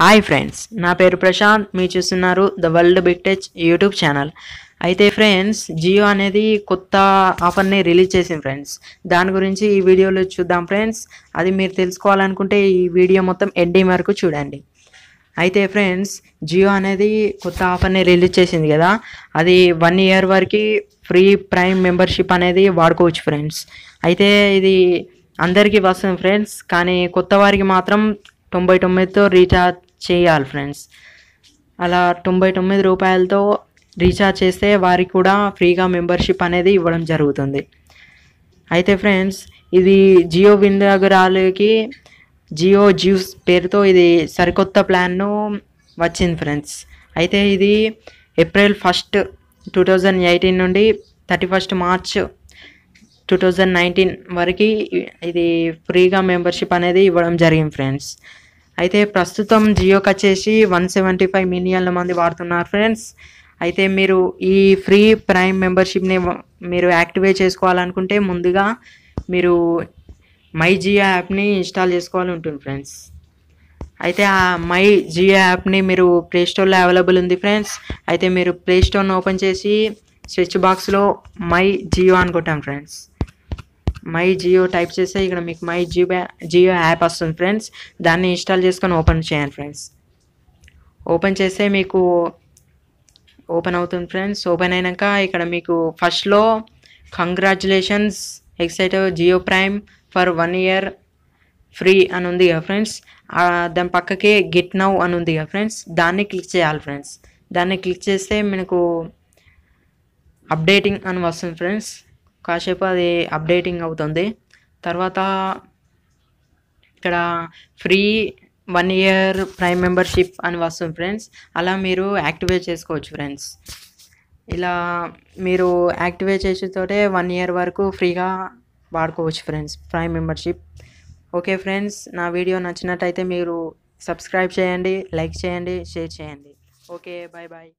Hi friends నా పేరు ప్రశాంత్ మీరు చూస్తున్నారు the world big touch YouTube channel. అయితే ఫ్రెండ్స్ జియో అనేది కొత్త ఆఫర్ని రిలీజ్ చేసింది ఫ్రెండ్స్. దాని గురించి ఈ వీడియోలో చూద్దాం ఫ్రెండ్స్. అది మీరు తెలుసుకోవాలనుకుంటే ఈ వీడియో మొత్తం ఎండింగ్ వరకు చూడండి. అయితే ఫ్రెండ్స్ జియో అనేది కొత్త ఆఫర్ని రిలీజ్ చేసింది కదా. అది వన్ ఇయర్ వరకు ఫ్రీ ప్రైమ్ మెంబర్షిప్ అనేది వాడుకోవచ్చు ఫ్రెండ్స్. అయితే ఇది అందరికీ వస్తుంది ఫ్రెండ్స్ కానీ కొత్త వారికి మాత్రం తొంభై తొమ్మిదితో రీఛార్జ్ చేయాలి ఫ్రెండ్స్. అలా తొంభై తొమ్మిది రూపాయలతో రీఛార్జ్ చేస్తే వారికి కూడా ఫ్రీగా మెంబర్షిప్ అనేది ఇవ్వడం జరుగుతుంది. అయితే ఫ్రెండ్స్ ఇది జియో వినియోగరాలకి జియో జ్యూస్ పేరుతో ఇది సరికొత్త ప్లాన్ను వచ్చింది ఫ్రెండ్స్. అయితే ఇది April first two thousand eighteen నుండి thirty first March two thousand nineteen వరకు ఇది ఫ్రీగా మెంబర్షిప్ అనేది ఇవ్వడం జరిగింది ఫ్రెండ్స్. అయితే ప్రస్తుతం జియోకి వచ్చేసి వన్ సెవెంటీ ఫైవ్ మిలియన్ల మంది వాడుతున్నారు ఫ్రెండ్స్. అయితే మీరు ఈ ఫ్రీ ప్రైమ్ మెంబర్షిప్ని మీరు యాక్టివేట్ చేసుకోవాలనుకుంటే ముందుగా మీరు మై జియో యాప్ని ఇన్స్టాల్ చేసుకోవాలి ఉంటుంది ఫ్రెండ్స్. అయితే ఆ మై జియో యాప్ని మీరు ప్లేస్టోర్లో అవైలబుల్ ఉంది ఫ్రెండ్స్. అయితే మీరు ప్లే స్టోర్ని ఓపెన్ చేసి స్విచ్ బాక్స్లో మై జియో అనుకుంటాం ఫ్రెండ్స్. మై జియో టైప్ చేస్తే ఇక్కడ మీకు మై జియో జియో యాప్ వస్తుంది ఫ్రెండ్స్. దాన్ని ఇన్స్టాల్ చేసుకొని ఓపెన్ చేయండి ఫ్రెండ్స్. ఓపెన్ చేస్తే మీకు ఓపెన్ అవుతుంది ఫ్రెండ్స్. ఓపెన్ అయినాక ఇక్కడ మీకు ఫస్ట్లో congratulations excite Jio prime for one year free అని ఉంది కదా ఫ్రెండ్స్. దాని పక్కకే గెట్ నౌ అని ఉంది కదా ఫ్రెండ్స్. దాన్ని క్లిక్ చేయాలి ఫ్రెండ్స్. దాన్ని క్లిక్ చేస్తే మనకు అప్డేటింగ్ అని వస్తుంది ఫ్రెండ్స్. కాసేపు అది అప్డేటింగ్ అవుతుంది. తర్వాత ఇక్కడ free one year prime membership అని వస్తుంది ఫ్రెండ్స్. అలా మీరు యాక్టివేట్ చేసుకోవచ్చు ఫ్రెండ్స్. ఇలా మీరు యాక్టివేట్ చేసేతోటే వన్ ఇయర్ వరకు ఫ్రీగా వాడుకోవచ్చు friends prime membership. Okay friends నా వీడియో నచ్చినట్టయితే మీరు సబ్స్క్రైబ్ చేయండి లైక్ చేయండి షేర్ చేయండి. Okay bye bye